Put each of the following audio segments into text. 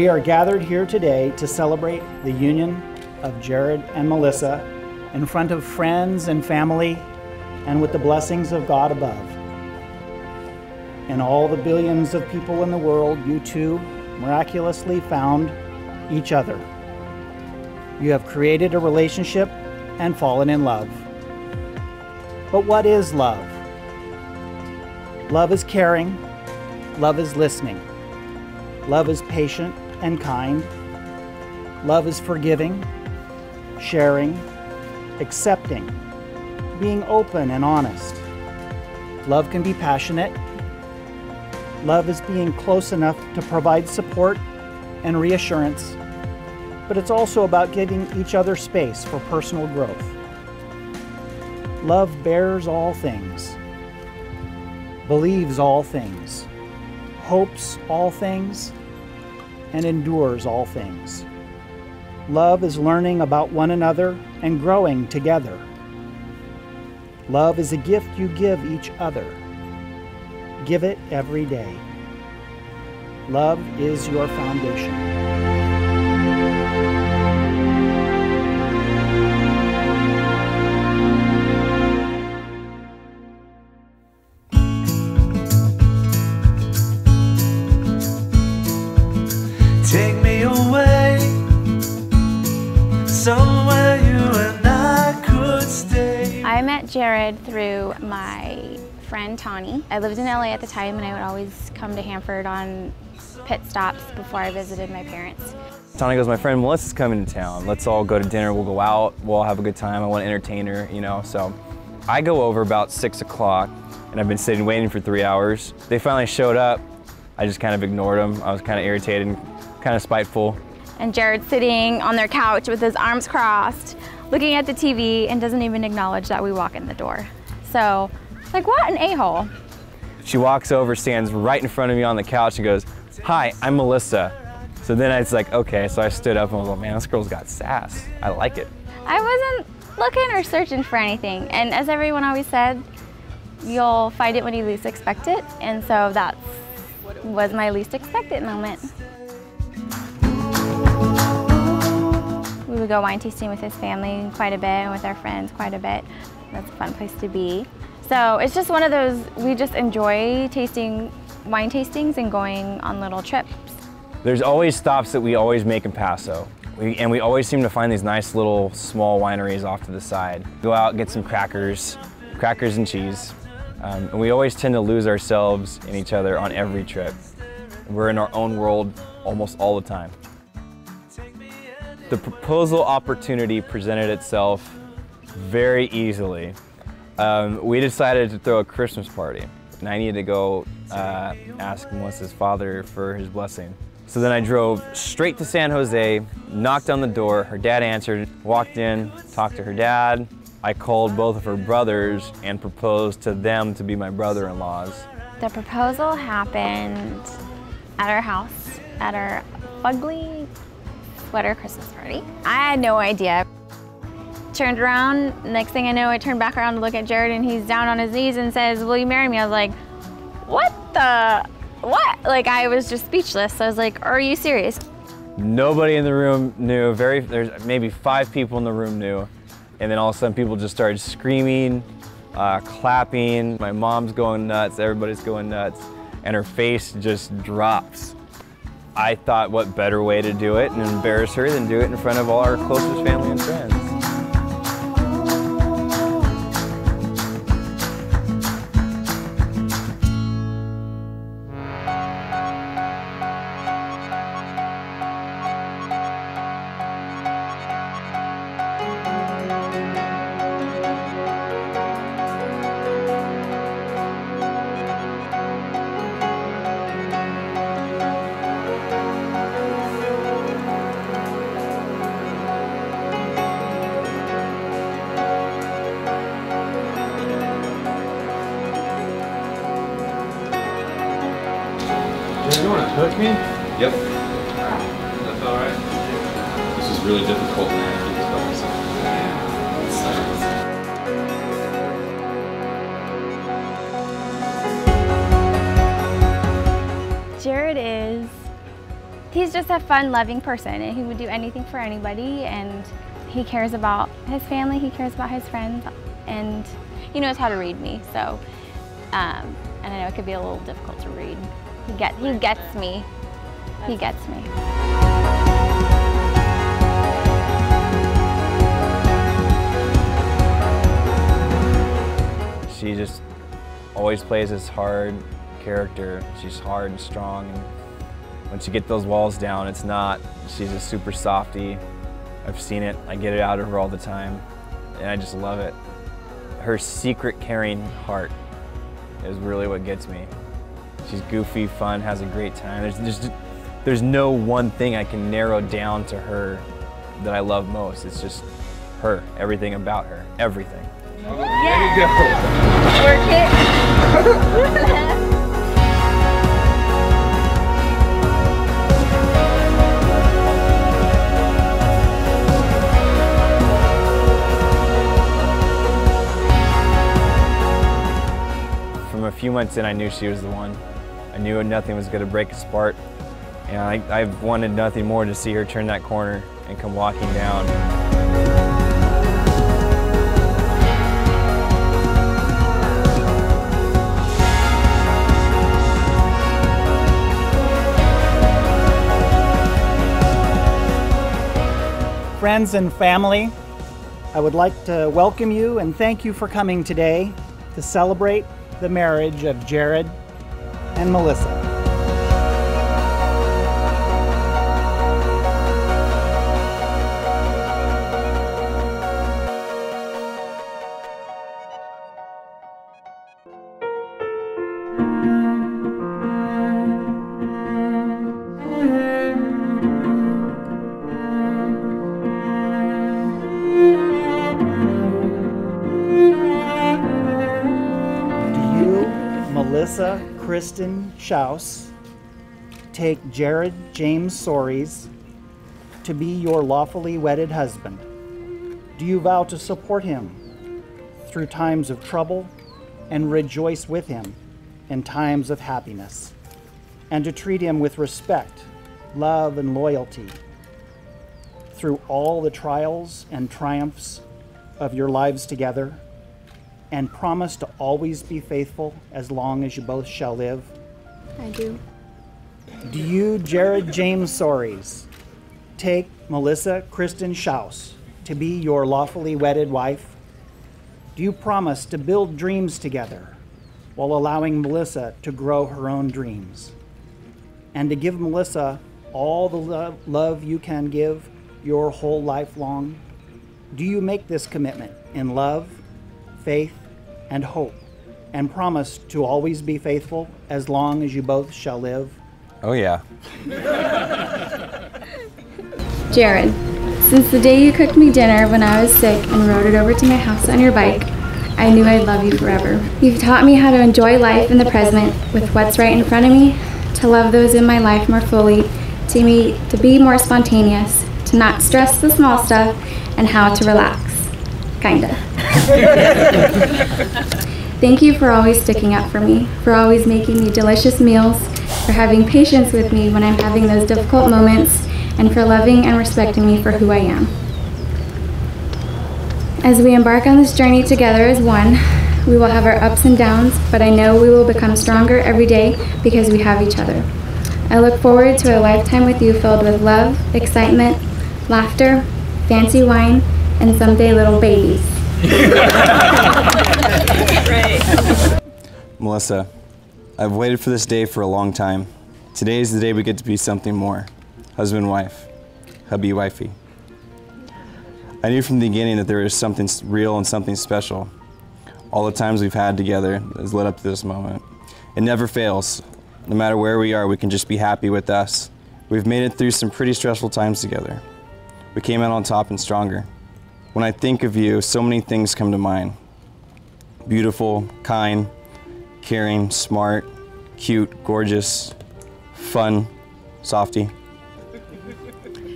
We are gathered here today to celebrate the union of Jared and Melissa in front of friends and family and with the blessings of God above. In all the billions of people in the world, you two miraculously found each other. You have created a relationship and fallen in love. But what is love? Love is caring. Love is listening. Love is patient and kind. Love is forgiving, sharing, accepting, being open and honest. Love can be passionate. Love is being close enough to provide support and reassurance, but it's also about giving each other space for personal growth. Love bears all things, believes all things, hopes all things, and endures all things. Love is learning about one another and growing together. Love is a gift you give each other. Give it every day. Love is your foundation. Met Jared through my friend Tawny. I lived in LA at the time and I would always come to Hanford on pit stops before I visited my parents. Tony goes, my friend Melissa's coming to town. Let's all go to dinner. We'll go out. We'll all have a good time. I want to entertain her, you know. So I go over about six o'clock, and I've been sitting waiting for three hours. They finally showed up. I just kind of ignored them. I was kind of irritated, and kind of spiteful. And Jared's sitting on their couch with his arms crossed, looking at the TV and doesn't even acknowledge that we walk in the door. So, like what an a-hole. She walks over, stands right in front of me on the couch, and goes, "Hi, I'm Melissa." So then it's like, okay. So I stood up and was like, man, this girl's got sass. I like it. I wasn't looking or searching for anything. And as everyone always said, you'll find it when you least expect it. And so that was my least expected moment. We go wine tasting with his family quite a bit and with our friends quite a bit. That's a fun place to be. So it's just one of those, we just enjoy tasting wine tastings and going on little trips. There's always stops that we always make in Paso. We, and we always seem to find these nice little small wineries off to the side. Go out, get some crackers, crackers and cheese. Um, and we always tend to lose ourselves in each other on every trip. We're in our own world almost all the time. The proposal opportunity presented itself very easily. Um, we decided to throw a Christmas party, and I needed to go uh, ask Melissa's father for his blessing. So then I drove straight to San Jose, knocked on the door, her dad answered, walked in, talked to her dad. I called both of her brothers and proposed to them to be my brother-in-laws. The proposal happened at our house at our ugly sweater Christmas party. I had no idea. Turned around, next thing I know, I turned back around to look at Jared and he's down on his knees and says, will you marry me? I was like, what the, what? Like I was just speechless. I was like, are you serious? Nobody in the room knew, very, there's maybe five people in the room knew. And then all of a sudden people just started screaming, uh, clapping. My mom's going nuts, everybody's going nuts. And her face just drops. I thought what better way to do it and embarrass her than do it in front of all our closest family and friends. Me? Yep. That's all right. This is really difficult, man. Keep this focused. Jared is He's just a fun, loving person and he would do anything for anybody and he cares about his family, he cares about his friends, and he knows how to read me. So, um, and I know it could be a little difficult to read. He, get, he gets me. He gets me. She just always plays this hard character. She's hard and strong. And when she gets those walls down, it's not, she's a super softy. I've seen it, I get it out of her all the time, and I just love it. Her secret caring heart is really what gets me. She's goofy, fun, has a great time. There's, there's, there's no one thing I can narrow down to her that I love most. It's just her, everything about her, everything. Work it. From a few months in, I knew she was the one. I knew nothing was going to break us apart. And I, I wanted nothing more to see her turn that corner and come walking down. Friends and family, I would like to welcome you and thank you for coming today to celebrate the marriage of Jared and Melissa. Kristen Schaus, take Jared James Soares to be your lawfully wedded husband? Do you vow to support him through times of trouble and rejoice with him in times of happiness, and to treat him with respect, love, and loyalty through all the trials and triumphs of your lives together? And promise to always be faithful as long as you both shall live? I do. Do you, Jared James Soares, take Melissa Kristen Schaus to be your lawfully wedded wife? Do you promise to build dreams together while allowing Melissa to grow her own dreams? And to give Melissa all the lo- love you can give your whole life long? Do you make this commitment in love, faith, and hope, and promise to always be faithful as long as you both shall live? Oh yeah. Jared, since the day you cooked me dinner when I was sick and rode it over to my house on your bike, I knew I'd love you forever. You've taught me how to enjoy life in the present with what's right in front of me, to love those in my life more fully, to me to be more spontaneous, to not stress the small stuff, and how to relax. Kinda. Thank you for always sticking up for me, for always making me delicious meals, for having patience with me when I'm having those difficult moments, and for loving and respecting me for who I am. As we embark on this journey together as one, we will have our ups and downs, but I know we will become stronger every day because we have each other. I look forward to a lifetime with you filled with love, excitement, laughter, fancy wine, and someday little babies. Melissa, I've waited for this day for a long time. Today is the day we get to be something more husband, wife, hubby, wifey. I knew from the beginning that there was something real and something special. All the times we've had together has led up to this moment. It never fails. No matter where we are, we can just be happy with us. We've made it through some pretty stressful times together. We came out on top and stronger. When I think of you, so many things come to mind beautiful, kind, caring, smart, cute, gorgeous, fun, softy.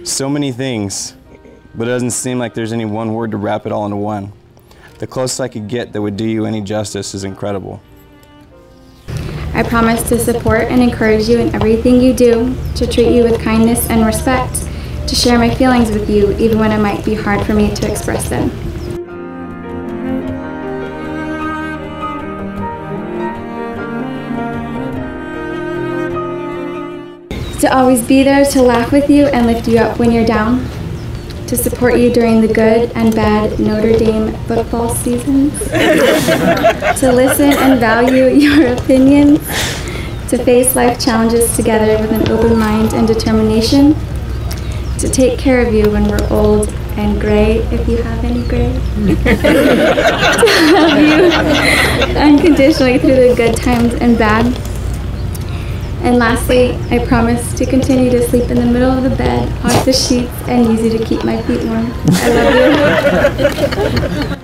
So many things, but it doesn't seem like there's any one word to wrap it all into one. The closest I could get that would do you any justice is incredible. I promise to support and encourage you in everything you do, to treat you with kindness and respect, to share my feelings with you even when it might be hard for me to express them. To always be there to laugh with you and lift you up when you're down. To support you during the good and bad Notre Dame football seasons. to listen and value your opinions. To face life challenges together with an open mind and determination. To take care of you when we're old and gray, if you have any gray. to love you unconditionally through the good times and bad. And lastly, I promise to continue to sleep in the middle of the bed, off the sheets, and use you to keep my feet warm. I love you.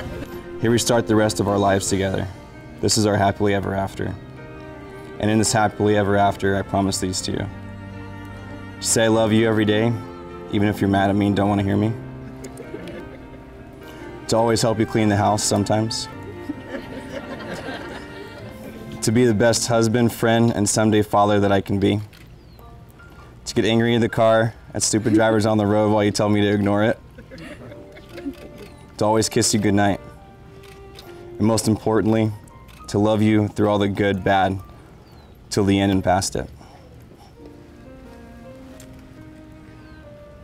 Here we start the rest of our lives together. This is our happily ever after. And in this happily ever after, I promise these to you. Say I love you every day, even if you're mad at me and don't want to hear me. To always help you clean the house sometimes. To be the best husband, friend, and someday father that I can be. To get angry in the car at stupid drivers on the road while you tell me to ignore it. To always kiss you goodnight. And most importantly, to love you through all the good, bad, till the end and past it.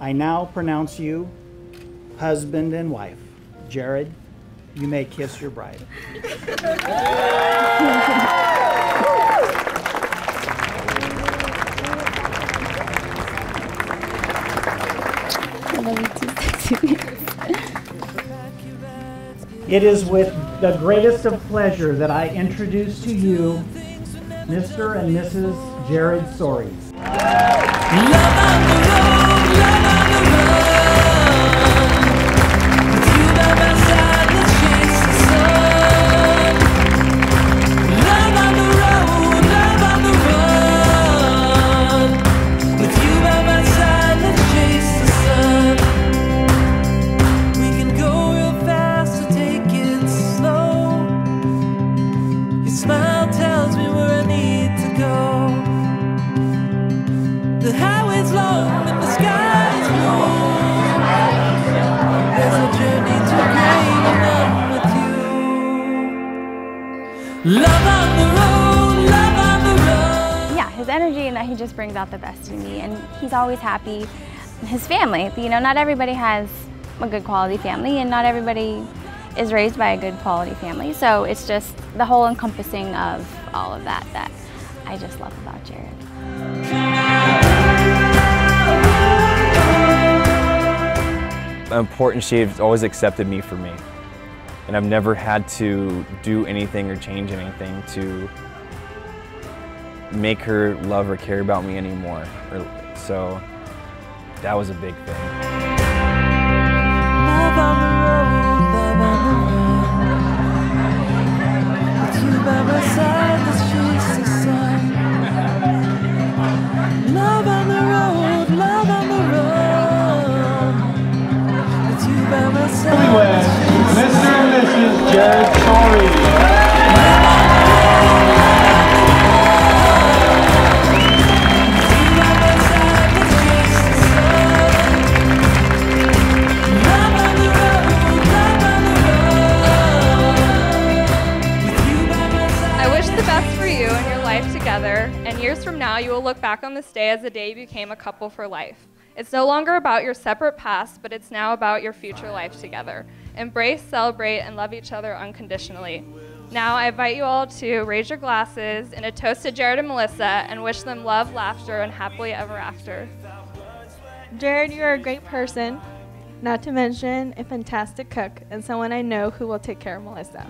I now pronounce you husband and wife. Jared, you may kiss your bride. It is with the greatest of pleasure that I introduce to you Mr. and Mrs. Jared Soares. Just brings out the best in me, and he's always happy. His family, you know, not everybody has a good quality family, and not everybody is raised by a good quality family. So it's just the whole encompassing of all of that that I just love about Jared. important she's always accepted me for me. And I've never had to do anything or change anything to make her love or care about me anymore. So that was a big thing. Love on the road, love and your life together, and years from now, you will look back on this day as the day you became a couple for life. It's no longer about your separate past, but it's now about your future life together. Embrace, celebrate, and love each other unconditionally. Now, I invite you all to raise your glasses in a toast to Jared and Melissa and wish them love, laughter, and happily ever after. Jared, you're a great person, not to mention a fantastic cook and someone I know who will take care of Melissa.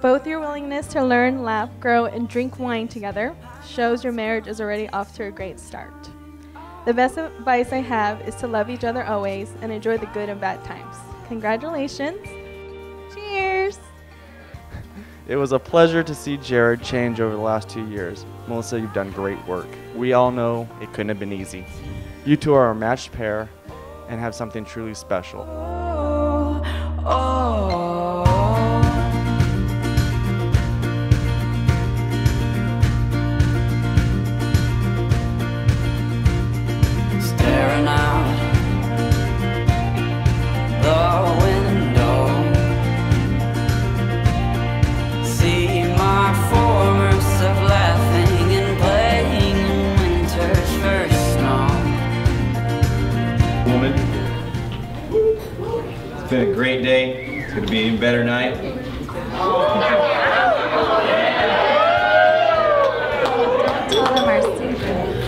Both your willingness to learn, laugh, grow, and drink wine together shows your marriage is already off to a great start. The best advice I have is to love each other always and enjoy the good and bad times. Congratulations! Cheers! It was a pleasure to see Jared change over the last two years. Melissa, you've done great work. We all know it couldn't have been easy. You two are a matched pair and have something truly special. To be even better night.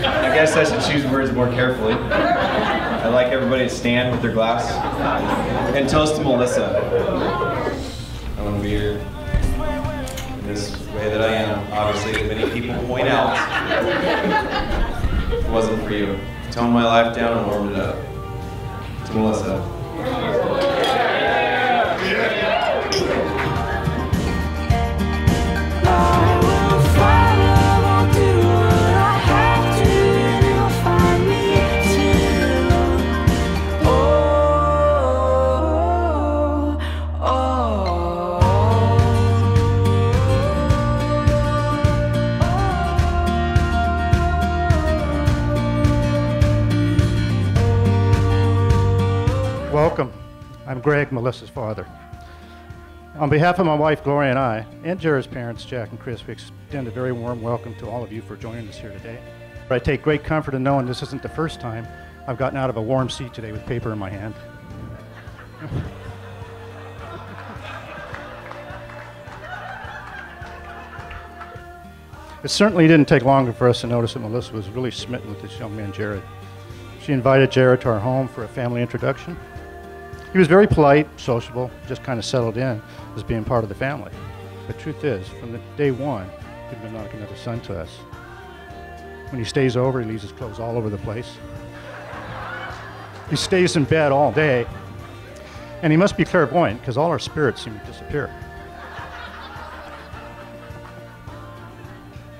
I guess I should choose words more carefully. I'd like everybody to stand with their glass and toast to Melissa. I want to be here in this way that I am. Obviously, as many people point out, it wasn't for you. Toned my life down and warmed it up. To Melissa. Welcome. I'm Greg, Melissa's father. On behalf of my wife Gloria and I, and Jared's parents, Jack and Chris, we extend a very warm welcome to all of you for joining us here today. I take great comfort in knowing this isn't the first time I've gotten out of a warm seat today with paper in my hand. It certainly didn't take long for us to notice that Melissa was really smitten with this young man, Jared. She invited Jared to our home for a family introduction. He was very polite, sociable, just kind of settled in as being part of the family. The truth is, from the day one, he'd been like another son to us. When he stays over, he leaves his clothes all over the place. He stays in bed all day, and he must be clairvoyant because all our spirits seem to disappear.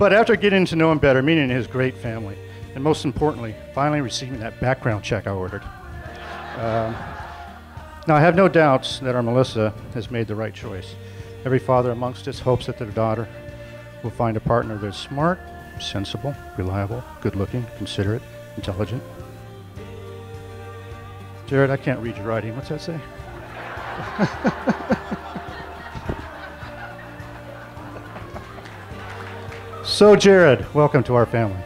But after getting to know him better, meeting his great family, and most importantly, finally receiving that background check I ordered. Um, now, I have no doubts that our Melissa has made the right choice. Every father amongst us hopes that their daughter will find a partner that's smart, sensible, reliable, good looking, considerate, intelligent. Jared, I can't read your writing. What's that say? so, Jared, welcome to our family.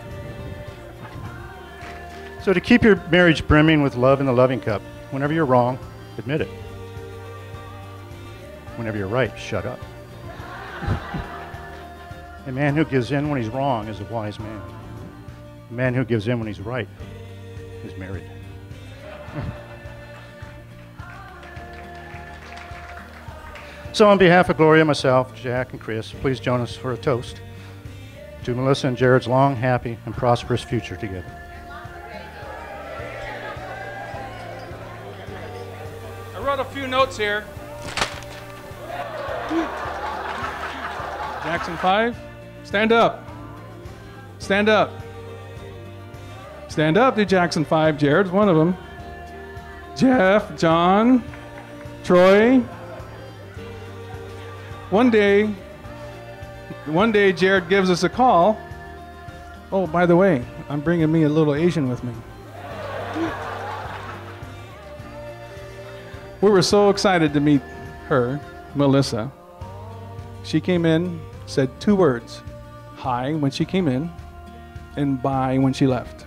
So, to keep your marriage brimming with love in the loving cup, whenever you're wrong, admit it. Whenever you're right, shut up. a man who gives in when he's wrong is a wise man. A man who gives in when he's right is married. so, on behalf of Gloria, myself, Jack, and Chris, please join us for a toast to Melissa and Jared's long, happy, and prosperous future together. Few notes here. Jackson 5, stand up. Stand up. Stand up to Jackson 5. Jared's one of them. Jeff, John, Troy. One day, one day Jared gives us a call. Oh, by the way, I'm bringing me a little Asian with me. We were so excited to meet her, Melissa. She came in, said two words hi when she came in, and bye when she left.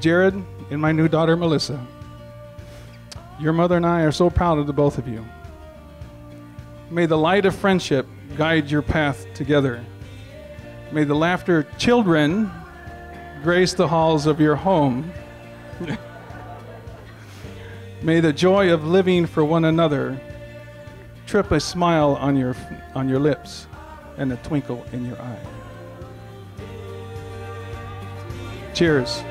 Jared and my new daughter, Melissa, your mother and I are so proud of the both of you. May the light of friendship guide your path together. May the laughter of children grace the halls of your home. May the joy of living for one another trip a smile on your, on your lips and a twinkle in your eye. Cheers.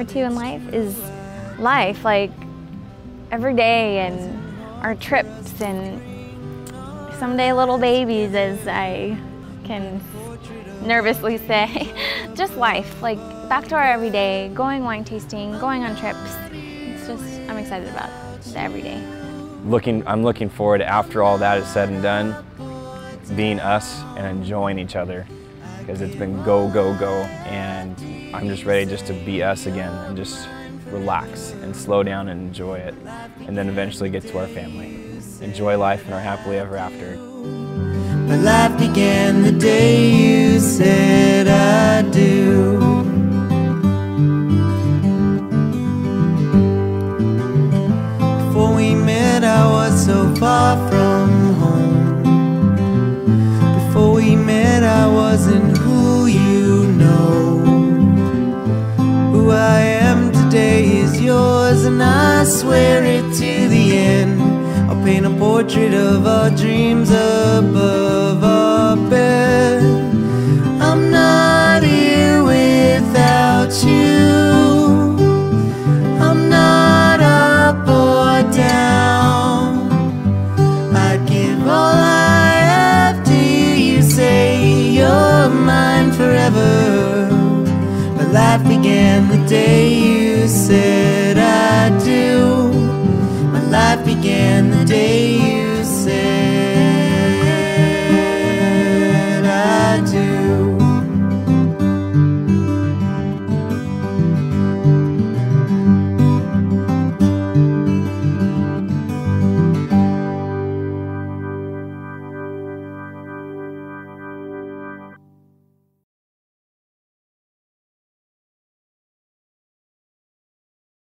Forward to in life is life, like every day and our trips and someday little babies, as I can nervously say. just life, like back to our everyday, going wine tasting, going on trips. It's just, I'm excited about the everyday. Looking, I'm looking forward after all that is said and done, being us and enjoying each other because it's been go, go, go, and I'm just ready just to be us again and just relax and slow down and enjoy it, and then eventually get to our family. Enjoy life and our happily ever after. My life began the day you said I do. Before we met, I was so far from home. Before we met, I wasn't today is yours, and I swear it to the end. I'll paint a portrait of our dreams above